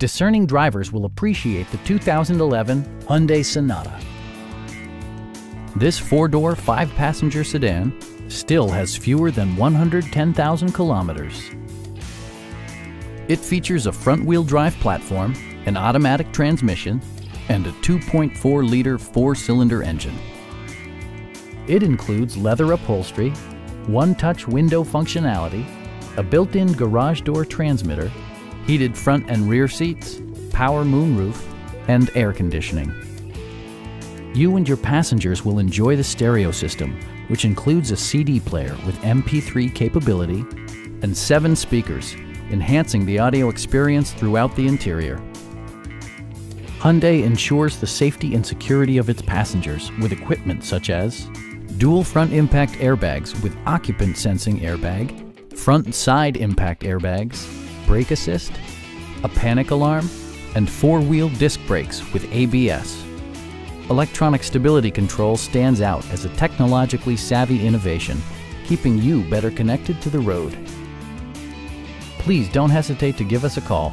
discerning drivers will appreciate the 2011 Hyundai Sonata. This four-door, five-passenger sedan still has fewer than 110,000 kilometers. It features a front-wheel drive platform, an automatic transmission, and a 2.4-liter four-cylinder engine. It includes leather upholstery, one-touch window functionality, a built-in garage door transmitter, heated front and rear seats, power moonroof, and air conditioning. You and your passengers will enjoy the stereo system, which includes a CD player with MP3 capability and seven speakers, enhancing the audio experience throughout the interior. Hyundai ensures the safety and security of its passengers with equipment such as dual front impact airbags with occupant sensing airbag, front side impact airbags, brake assist, a panic alarm, and four-wheel disc brakes with ABS. Electronic stability control stands out as a technologically savvy innovation, keeping you better connected to the road. Please don't hesitate to give us a call